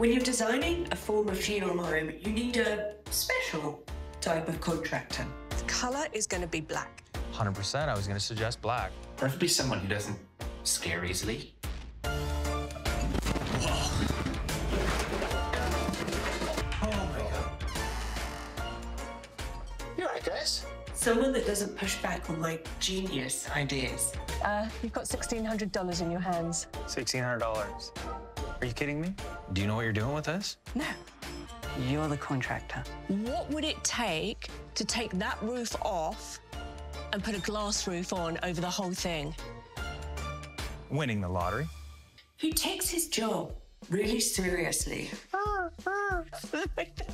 When you're designing a former funeral home, you need a special type of contractor. The colour is going to be black. 100%. I was going to suggest black. Preferably someone who doesn't scare easily. You all right, guys? Someone that doesn't push back on my genius ideas. Uh, you've got $1,600 in your hands. $1,600. Are you kidding me? Do you know what you're doing with this? No. You're the contractor. What would it take to take that roof off and put a glass roof on over the whole thing? Winning the lottery. Who takes his job really seriously. I'm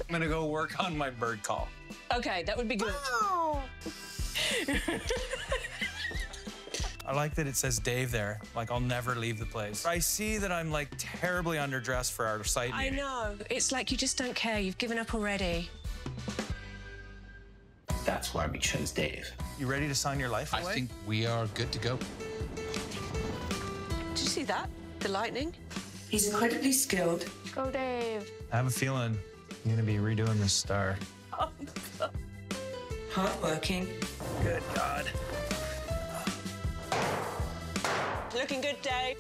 going to go work on my bird call. Okay, that would be good. I like that it says Dave there. Like, I'll never leave the place. I see that I'm like terribly underdressed for our site I meeting. know. It's like you just don't care. You've given up already. That's why we chose Dave. You ready to sign your life I away? think we are good to go. Did you see that? The lightning? He's incredibly skilled. Go, Dave. I have a feeling you're going to be redoing this star. Oh, God. Hardworking, Good God. Looking good, Dave.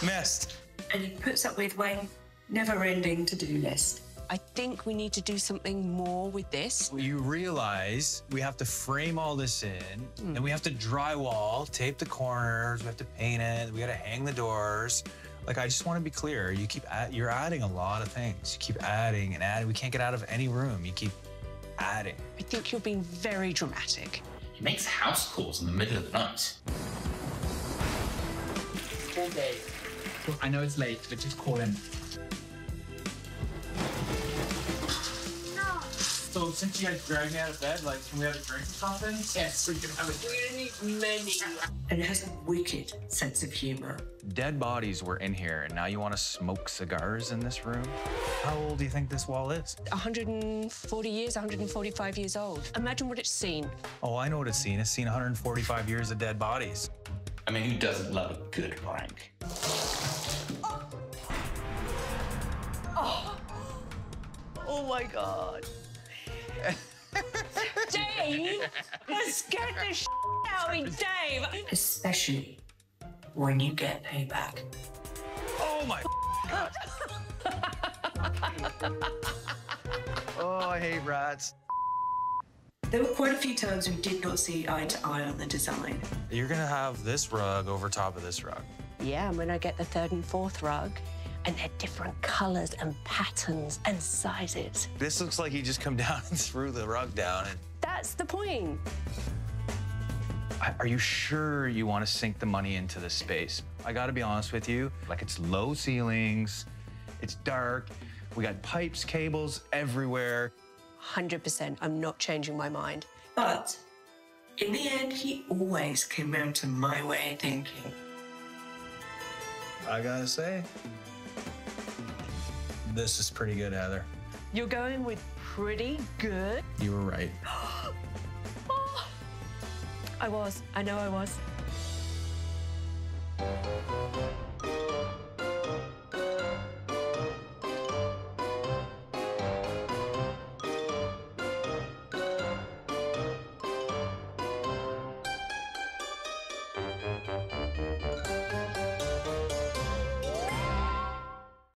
Missed. and he puts up with Wayne, never-ending to-do list. I think we need to do something more with this. You realize we have to frame all this in, hmm. and we have to drywall, tape the corners, we have to paint it, we got to hang the doors. Like I just want to be clear, you keep add, you're adding a lot of things. You keep adding and adding. We can't get out of any room. You keep adding. I think you're being very dramatic. He makes house calls in the middle of the night. Call Dave. I know it's late, but just call him. So since you guys dragged me out of bed, like, can we have a drink or something? Yes, we can have a Really many. And it has a wicked sense of humor. Dead bodies were in here, and now you want to smoke cigars in this room? How old do you think this wall is? 140 years, 145 years old. Imagine what it's seen. Oh, I know what it's seen. It's seen 145 years of dead bodies. I mean, who doesn't love a good prank? Oh my God. Dave! That scared the shit out of me, Dave! Especially when you get payback. Oh my God. oh, I hate rats. There were quite a few times we did not see eye to eye on the design. You're gonna have this rug over top of this rug. Yeah, and when I get the third and fourth rug, and they're different colors and patterns and sizes. This looks like you just come down and threw the rug down. And That's the point. Are you sure you want to sink the money into this space? I got to be honest with you. Like it's low ceilings, it's dark. We got pipes, cables everywhere. 100%. I'm not changing my mind. But in the end, he always came round to my way of thinking. I gotta say, this is pretty good, Heather. You're going with pretty good? You were right. Oh, I was. I know I was.